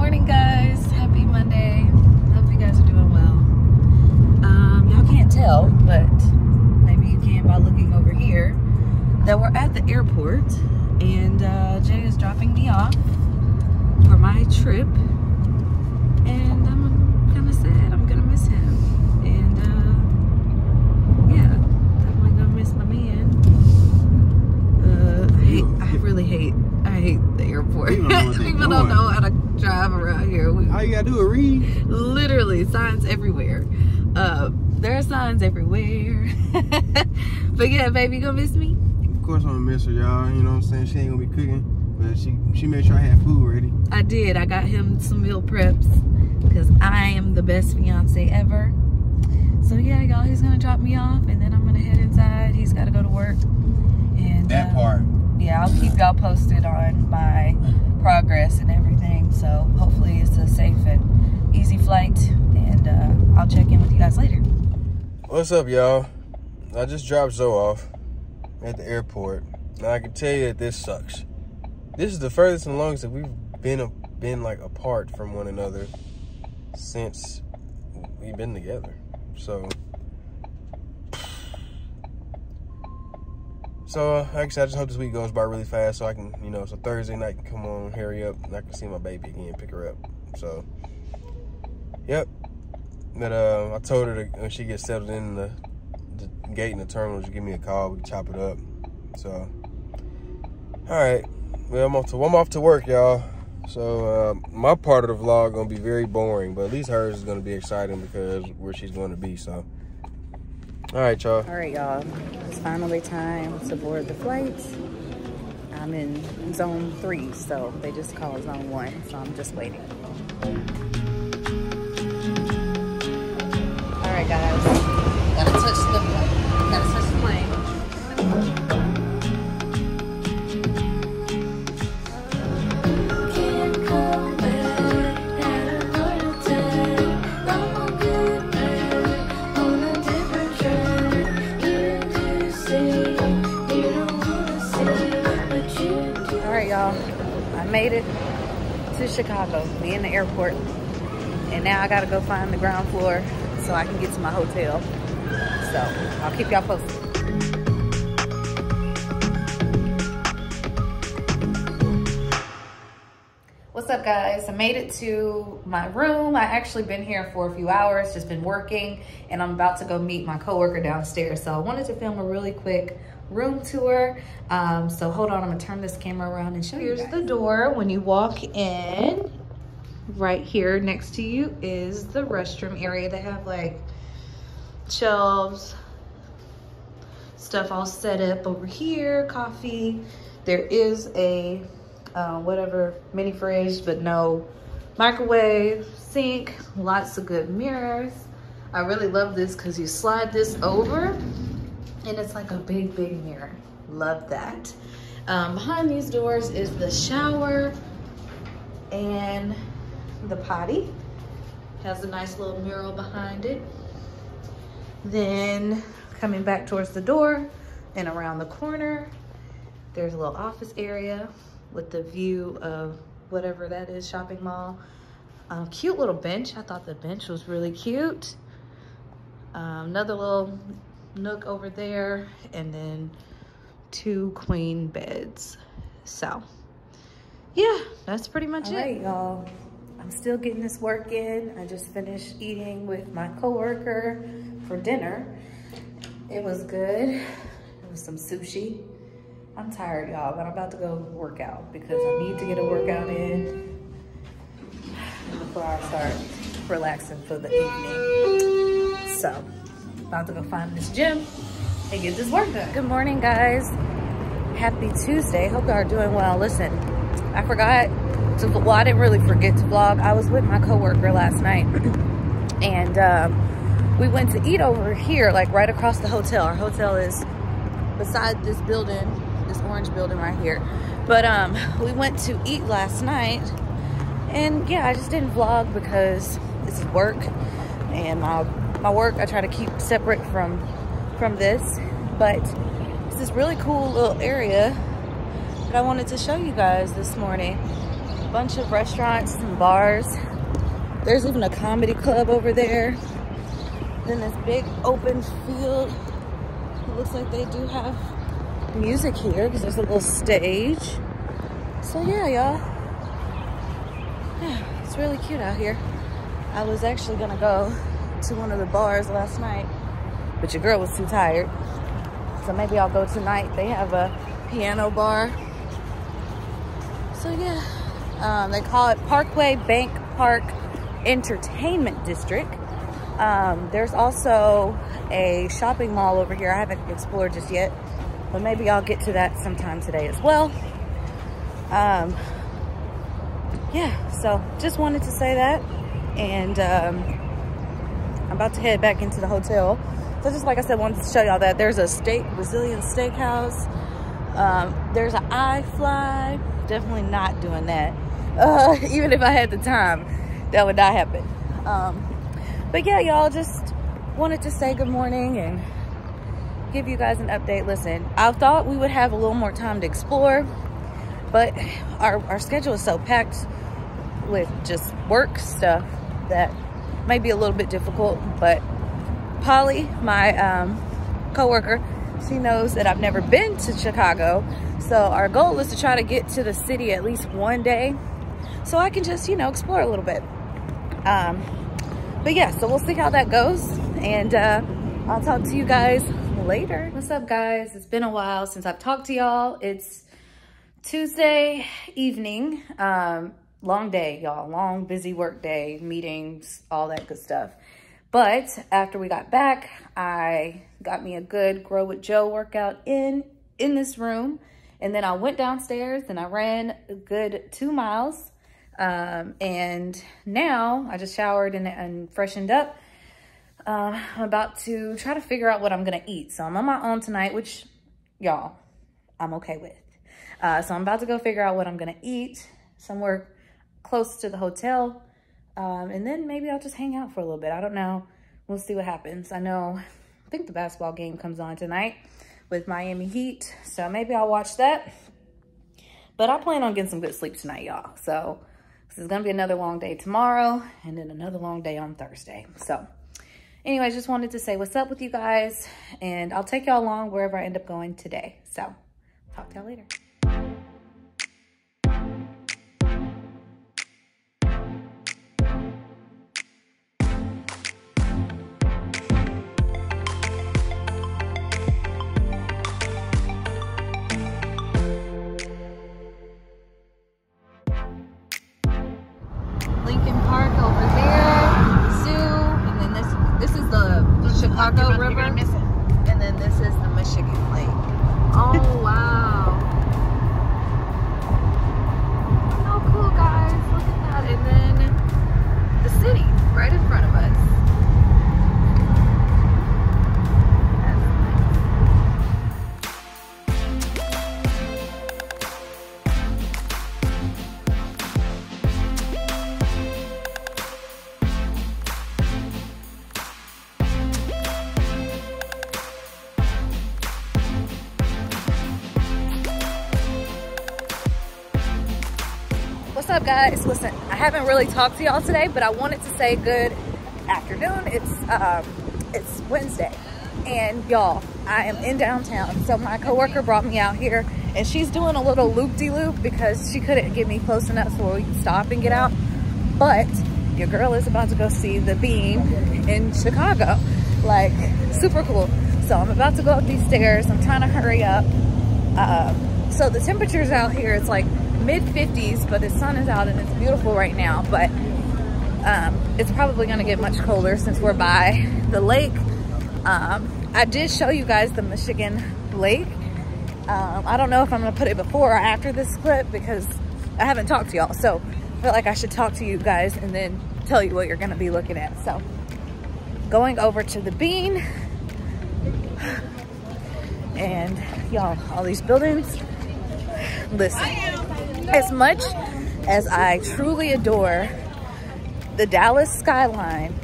Good morning, guys. Happy Monday. Hope you guys are doing well. Um, y'all can't tell, but maybe you can by looking over here that we're at the airport and uh, Jay is dropping me off for my trip. And I'm kind of sad. I'm gonna miss him. And uh, yeah, definitely gonna miss my man. Uh, I, hate, I really hate, I hate the airport. People don't know what they People don't doing. know how to drive around here. We, All you gotta do is read. literally signs everywhere. Uh, there are signs everywhere. but yeah, baby, you gonna miss me? Of course I'm gonna miss her, y'all. You know what I'm saying? She ain't gonna be cooking. But she she made sure I had food ready. I did. I got him some meal preps because I am the best fiance ever. So yeah, y'all, he's gonna drop me off and then I'm gonna head inside. He's gotta go to work. And That uh, part. yeah, I'll keep y'all posted on my progress and everything. So hopefully it's a safe and easy flight. And uh, I'll check in with you guys later. What's up, y'all? I just dropped Xo off at the airport. Now I can tell you that this sucks. This is the furthest and longest that we've been been like apart from one another since we've been together. So, so like I said, I just hope this week goes by really fast so I can, you know, so Thursday night can come on, hurry up, and I can see my baby again, pick her up. So, yep. But uh, I told her to, when she gets settled in the, the gate in the terminal, just give me a call. We can chop it up. So, all right. Well, I'm off to I'm off to work, y'all. So uh, my part of the vlog gonna be very boring, but at least hers is gonna be exciting because where she's going to be. So, all right, y'all. All right, y'all. It's finally time to board the flight. I'm in zone three, so they just call it zone one, so I'm just waiting. All right, guys. Made it to Chicago. We in the airport. And now I gotta go find the ground floor so I can get to my hotel. So I'll keep y'all posted. What's up guys? I made it to my room. I actually been here for a few hours, just been working, and I'm about to go meet my coworker downstairs. So I wanted to film a really quick room tour. Um, so hold on, I'm gonna turn this camera around and show you. Here's the door when you walk in. Right here next to you is the restroom area. They have like shelves, stuff all set up over here, coffee. There is a uh, whatever mini fridge, but no microwave, sink, lots of good mirrors. I really love this because you slide this over and it's like a big, big mirror. Love that. Um, behind these doors is the shower and the potty. Has a nice little mural behind it. Then coming back towards the door and around the corner, there's a little office area with the view of whatever that is, shopping mall. Um, cute little bench. I thought the bench was really cute. Um, another little nook over there and then two queen beds. So yeah, that's pretty much it. All right, y'all. I'm still getting this work in. I just finished eating with my coworker for dinner. It was good. It was some sushi. I'm tired, y'all, but I'm about to go work out because I need to get a workout in before I start relaxing for the evening. So, about to go find this gym and get this work done. Good morning, guys. Happy Tuesday. Hope y'all are doing well. Listen, I forgot to, well, I didn't really forget to vlog. I was with my coworker last night and um, we went to eat over here, like right across the hotel. Our hotel is beside this building, this orange building right here. But um, we went to eat last night and yeah, I just didn't vlog because this is work and my, my work I try to keep separate from, from this. But it's this really cool little area that I wanted to show you guys this morning. a bunch of restaurants and bars. There's even a comedy club over there. Then this big open field. It looks like they do have music here because there's a little stage. So yeah, y'all. Yeah, it's really cute out here. I was actually gonna go to one of the bars last night, but your girl was too tired. So maybe I'll go tonight. They have a piano bar. So yeah, um, they call it Parkway Bank Park Entertainment District. Um, there's also a shopping mall over here. I haven't explored just yet, but maybe I'll get to that sometime today as well. Um, yeah, so just wanted to say that. And um, about to head back into the hotel. So just like I said, wanted to show y'all that there's a steak, Brazilian steakhouse. Um, there's an iFly. Definitely not doing that. Uh, even if I had the time, that would not happen. Um, but yeah, y'all just wanted to say good morning and give you guys an update. Listen, I thought we would have a little more time to explore, but our, our schedule is so packed with just work stuff that may be a little bit difficult. But Polly, my um, coworker, she knows that I've never been to Chicago. So our goal is to try to get to the city at least one day so I can just, you know, explore a little bit. Um, but yeah, so we'll see how that goes. And uh, I'll talk to you guys later. What's up, guys? It's been a while since I've talked to y'all. It's Tuesday evening. Um, long day, y'all. Long, busy work day, meetings, all that good stuff. But after we got back, I got me a good Grow with Jo workout in, in this room. And then I went downstairs and I ran a good two miles. Um, and now I just showered and, and freshened up. Uh, I'm about to try to figure out what I'm going to eat. So I'm on my own tonight, which y'all, I'm okay with. Uh, so I'm about to go figure out what I'm going to eat somewhere close to the hotel. Um, and then maybe I'll just hang out for a little bit. I don't know. We'll see what happens. I know, I think the basketball game comes on tonight with Miami Heat. So maybe I'll watch that. But I plan on getting some good sleep tonight, y'all. So this is going to be another long day tomorrow and then another long day on Thursday. So anyways, just wanted to say what's up with you guys. And I'll take y'all along wherever I end up going today. So talk to y'all later. Guys? Listen, I haven't really talked to y'all today, but I wanted to say good afternoon. It's um, it's Wednesday, and y'all, I am in downtown. So my coworker brought me out here, and she's doing a little loop-de-loop because she couldn't get me close enough so we could stop and get out. But your girl is about to go see the Bean in Chicago, like super cool. So I'm about to go up these stairs. I'm trying to hurry up. Um, so the temperatures out here, it's like mid 50s, but the sun is out and it's beautiful right now. But um, it's probably gonna get much colder since we're by the lake. Um, I did show you guys the Michigan lake. Um, I don't know if I'm gonna put it before or after this clip because I haven't talked to y'all. So I feel like I should talk to you guys and then tell you what you're gonna be looking at. So going over to the bean and y'all, all these buildings. Listen, as much as I truly adore the Dallas skyline,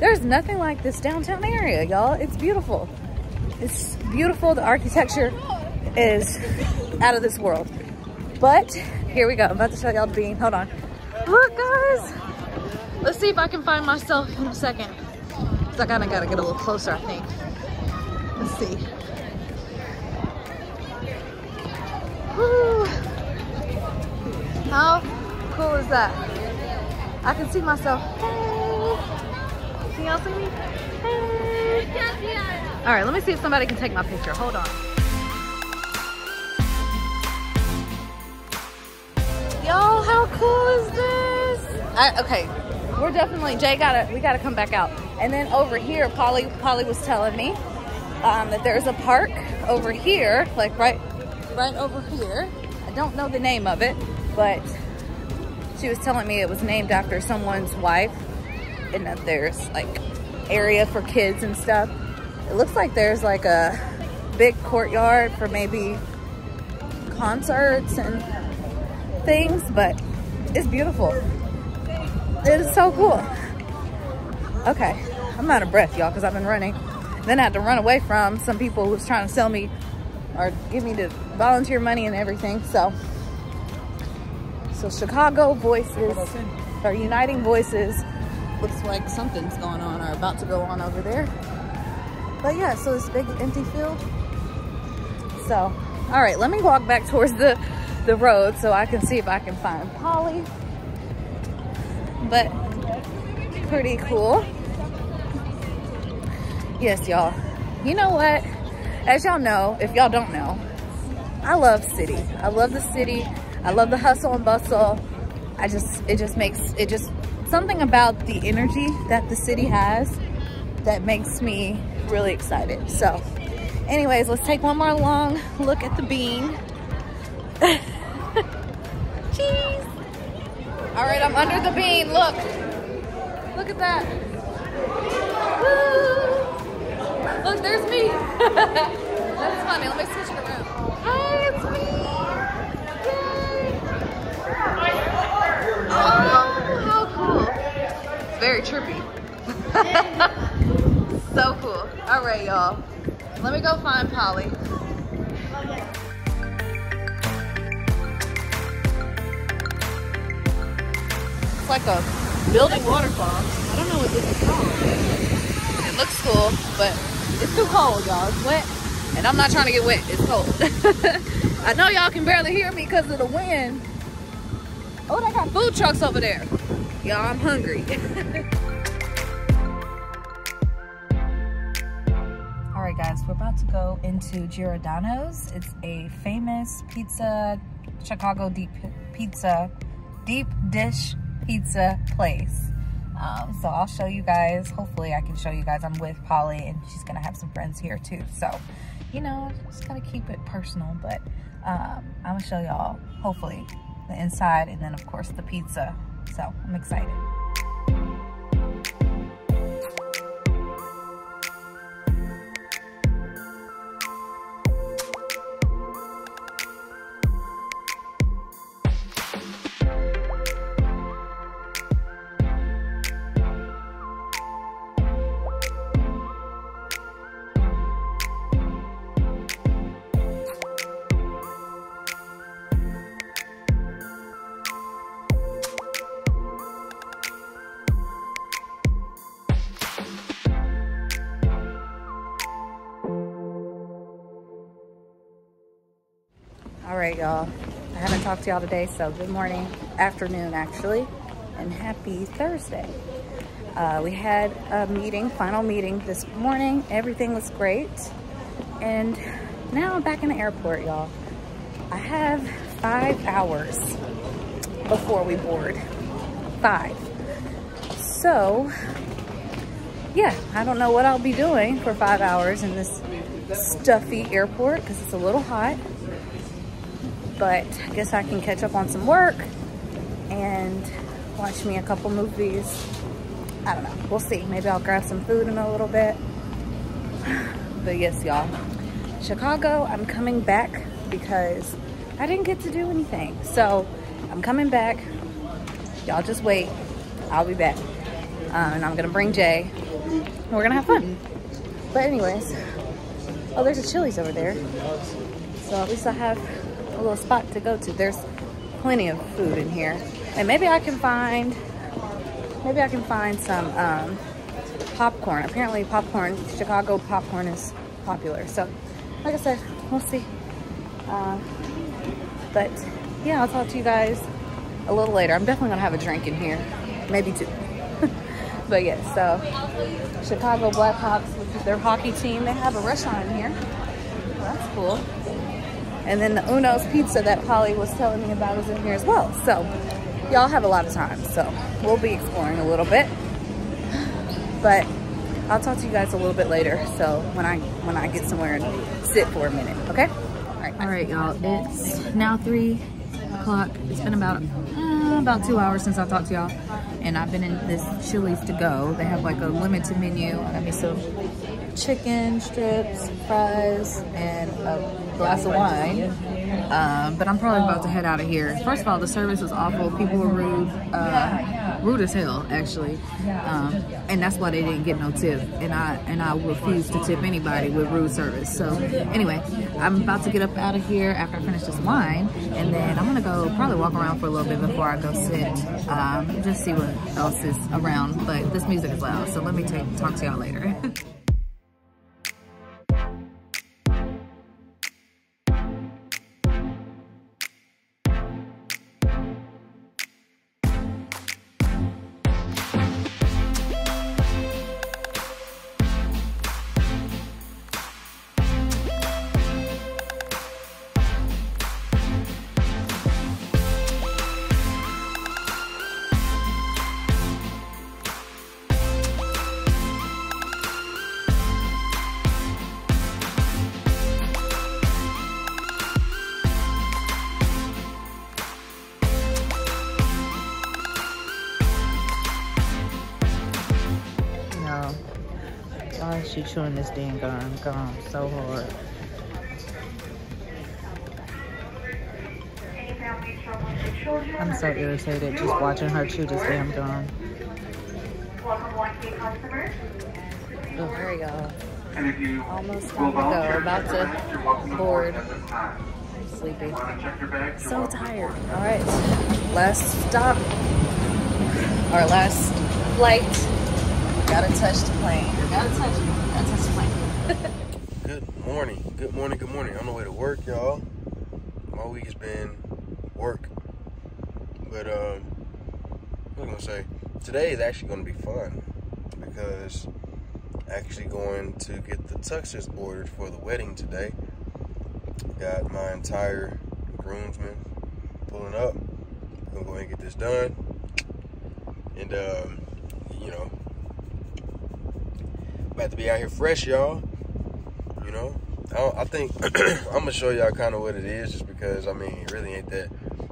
there's nothing like this downtown area, y'all. It's beautiful. It's beautiful. The architecture is out of this world. But here we go. I'm about to show y'all the bean. Hold on. Look, guys. Let's see if I can find myself in a second. I kinda gotta get a little closer, I think. Let's see. How cool is that? I can see myself. Hey. Can y'all see me? Hey. All right, let me see if somebody can take my picture. Hold on. Y'all, how cool is this? I, okay, we're definitely Jay gotta we gotta come back out. And then over here, Polly Polly was telling me um, that there's a park over here, like right right over here. I don't know the name of it, but she was telling me it was named after someone's wife, and that there's like area for kids and stuff. It looks like there's like a big courtyard for maybe concerts and things, but it's beautiful. It is so cool. Okay, I'm out of breath, y'all, because I've been running. Then I had to run away from some people who was trying to sell me or give me the volunteer money and everything. So, so Chicago Voices or Uniting Voices looks like something's going on or about to go on over there. But yeah, so this big empty field. So, all right, let me walk back towards the the road so I can see if I can find Polly. But pretty cool. Yes, y'all. You know what? As y'all know, if y'all don't know, I love city. I love the city. I love the hustle and bustle. I just, it just makes, it just, something about the energy that the city has that makes me really excited. So anyways, let's take one more long look at the bean. Cheese. All right, I'm under the bean. Look. Look at that. Woo. Look, there's me. That's funny. Let me switch it around. Hi, it's me. Yay. Oh, how cool. It's very trippy. So cool. All right, y'all. Let me go find Polly. It's like a building waterfall. I don't know what this is called. It looks cool, but it's too cold, y'all. It's wet, and I'm not trying to get wet. It's cold. I know y'all can barely hear me because of the wind. Oh, they got food trucks over there. Y'all, I'm hungry. into Giordano's. It's a famous pizza, Chicago deep pizza, deep dish pizza place. Um, so I'll show you guys. Hopefully, I can show you guys. I'm with Polly, and she's gonna have some friends here too. So, you know, just gotta keep it personal. But um, I'm gonna show y'all hopefully the inside, and then of course the pizza. So I'm excited. Y'all. I haven't talked to y'all today, so good morning, afternoon actually, and happy Thursday. Uh, we had a meeting, final meeting this morning. Everything was great. And now I'm back in the airport, y'all. I have five hours before we board. Five. So, yeah, I don't know what I'll be doing for five hours in this stuffy airport because it's a little hot but I guess I can catch up on some work and watch me a couple movies. I don't know. We'll see. Maybe I'll grab some food in a little bit. But yes, y'all. Chicago, I'm coming back because I didn't get to do anything. So I'm coming back. Y'all just wait. I'll be back. Um, and I'm to bring Jay. We're to have fun. But anyways. Oh, there's a Chili's over there. So at least I have little spot to go to. There's plenty of food in here. And maybe I can find, maybe I can find some um, popcorn. Apparently popcorn, Chicago popcorn is popular. So, like I said, we'll see. Uh, but yeah, I'll talk to you guys a little later. I'm definitely gonna have a drink in here, maybe two. but yeah, so Chicago Blackhawks, which is their hockey team, they have a restaurant in here. Well, that's cool. And then the Uno's Pizza that Holly was telling me about is in here as well. So y'all have a lot of time. So we'll be exploring a little bit. But I'll talk to you guys a little bit later. So when I when I get somewhere and sit for a minute, okay? All right, all right, y'all. It's now three o'clock. It's been about uh, about two hours since I talked to y'all, and I've been in this Chili's to go. They have like a limited menu. I got me some chicken strips, fries, and a glass of wine. Um, but I'm probably about to head out of here. First of all, the service was awful. People were rude, uh, rude as hell, actually, um, and that's why they didn't get no tip. And I and I refuse to tip anybody with rude service. So anyway, I'm about to get up out of here after I finish this wine, and then I'm gonna go probably walk around for a little bit before I go sit, um, just see what else is around. But this music is loud, so let me take, talk to y'all later. chewing this damn gum? Gum so hard. I'm so irritated just watching her chew this damn gum. Oh, there we go. And if you Almost will time to go. volunteer About you're welcome to to board board. at this time. I'm sleepy. Want to check your bags? You're So tired. board. All right, last stop. Our last flight. Gotta touch the plane. Gotta touch. Gotta touch the plane. Good morning. Good morning. Good morning. On the way to work, y'all. My week has been work. But um what was I gonna say? Today is actually gonna be fun because actually going to get the tuxes ordered for the wedding today. Got my entire groomsmen pulling up. I'm gonna go and get this done. And um, you know, about to be out here fresh, y'all. You know, I, I think I'm gonna show y'all kind of what it is, just because I mean, it really ain't that.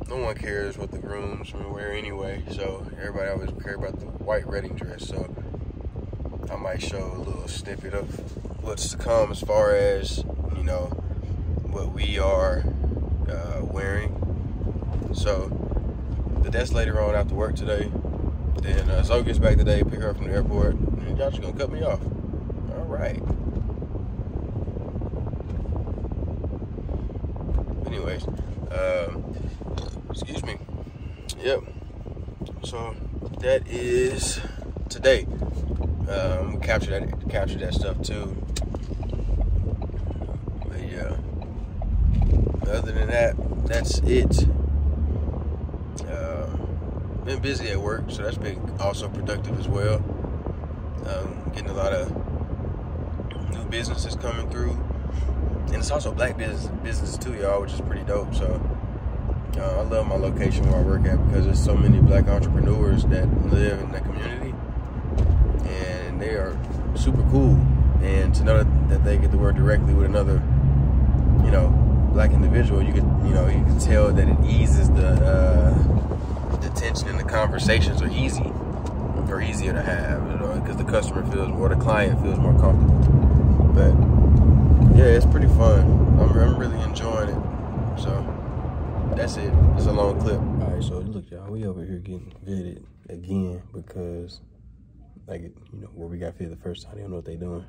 No one cares what the grooms wear anyway, so everybody always care about the white wedding dress. So I might show a little snippet of what's to come as far as you know what we are uh, wearing. So, but that's later on after work today. Then uh, Xo gets back today, pick her up from the airport, and y'all just gonna cut me off. Right. Anyways, um, excuse me. Yep. So that is today. Um, capture that capture that stuff too. But yeah. Other than that, that's it. Uh, been busy at work, so that's been also productive as well. Um, getting a lot of new businesses coming through, and it's also black business business too, y'all, which is pretty dope. So uh, I love my location where I work at because there's so many black entrepreneurs that live in the community, and they are super cool. And to know that, they get to work directly with another, you know, black individual, you can, you know, you can tell that it eases the uh, the tension and the conversations are easy or easier to have, you know, because the customer feels or the client feels more comfortable. But yeah, it's pretty fun. I'm, I'm really enjoying it. So that's it. It's a long clip. All right, so look, y'all, we over here getting vetted again because, like, you know, where we got fitted the first time, they don't know what they doing.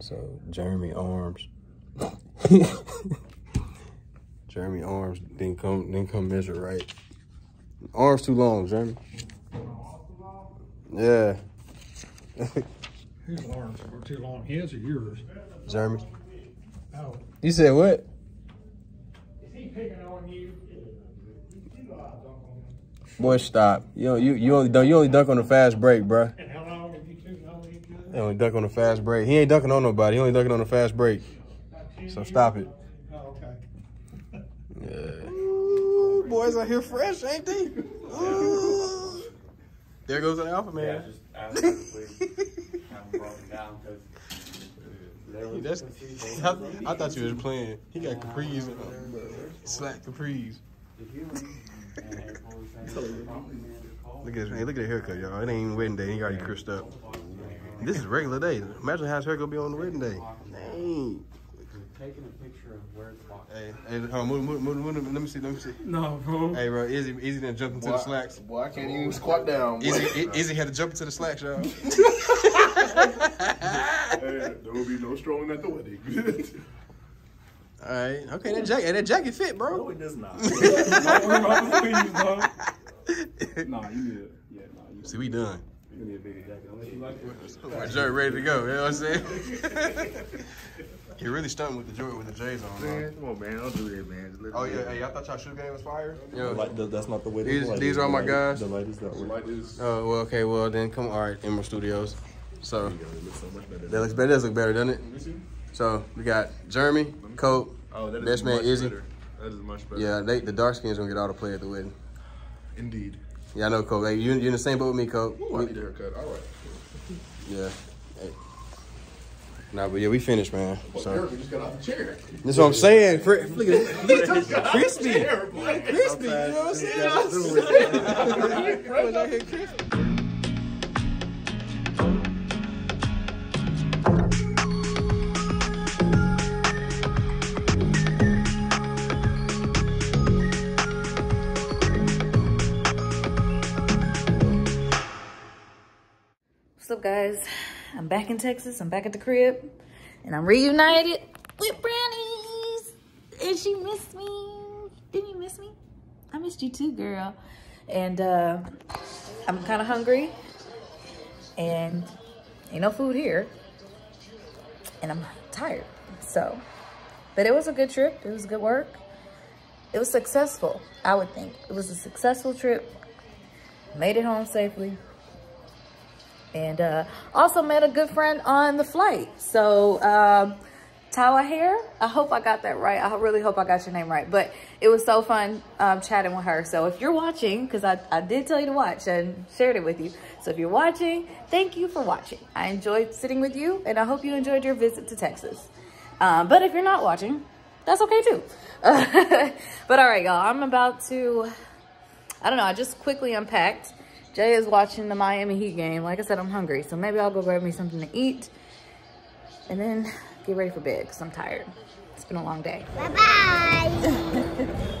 So Jeremy Arms, Jeremy arms didn't come didn't come measure right. Arms too long, Jeremy. Yeah. His arms are too long. His or yours? Jeremy. Oh. You said what? Is he picking on you? You know I dunk on. Boy, stop. You you you only dunk you only dunk on the fast break, bruh. And how long have you two known each other? He only dunk on the fast break. He ain't dunking on nobody. He only dunking on the fast break. So stop it. Oh, okay. Yeah. Ooh, boys out here fresh, ain't they? Ooh. There goes an alpha Yeah, man. just absolutely have them broken down because there That's, I, I thought you was playing. He got capris. on. Slack capris. Look at hey, look at the haircut, y'all. It ain't even wedding day. He already crisped up. This is regular day. Imagine how his hair gonna be on the wedding day. Dang. taking a picture of where it's locked. Hey, hey, hold on, move, move, move, move, let me see, let me see. No, bro. Hey, bro, Izzy, Izzy done jumped into the slacks. Boy, I can't even squat down. boy. Izzy, Izzy had to jump into the slacks, y'all. Hey, there will be no strolling at the wedding. All right, okay, that jacket, that jacket fit, bro. no, it does not. Nah, you need it. Yeah, nah, you, See, we done. you need a bigger jacket. Unless you like it. My Jerry ready to go. You know what I'm saying? he really stunned with the Jordan with the J's on. Man. man, come on, man. Don't do that, man. Just Oh yeah, go. hey, I thought y'all shoe game was fire. Yo, Like, th- that's not the way. the These- light these are The my light- guys. The light is that way. Like this. Oh well, okay, well then come. On. All right, Emerald Studios. So It looks so much better. that looks better. That does look better, doesn't it? So we got Jeremy, Cope, Oh, that is best man Izzy. better. That is much better. Yeah, they, the dark skins gonna get all the play at the wedding. Indeed. Yeah, I know, Cope. Hey, you you in the same boat with me, Cope. Ooh, I need a haircut. All right. Yeah. Hey. Nah, but yeah, we finished, man. So Erica just got off the chair. that's what I'm saying. Fr- Look at it. crispy. Crispy. You know what I'm saying? Guys? I'm back in Texas. I'm back at the crib, and I'm reunited with Brownies. And she missed me. Didn't you miss me? I missed you too, girl. And uh, I'm kind of hungry, and ain't no food here, and I'm tired. So, but it was a good trip. It was good work. It was successful. I would think it was a successful trip. Made it home safely and uh, also met a good friend on the flight. So, um, Tawa Hair, I hope I got that right. I really hope I got your name right. But it was so fun um, chatting with her. So if you're watching, because I, I did tell you to watch and shared it with you. So if you're watching, thank you for watching. I enjoyed sitting with you, and I hope you enjoyed your visit to Texas. Um, but if you're not watching, that's okay too. but all right, y'all, I'm about to I don't know. I just quickly unpacked. Jay is watching the Miami Heat game. Like I said, I'm hungry. So maybe I'll go grab me something to eat and then get ready for bed because I'm tired. It's been a long day. Bye bye.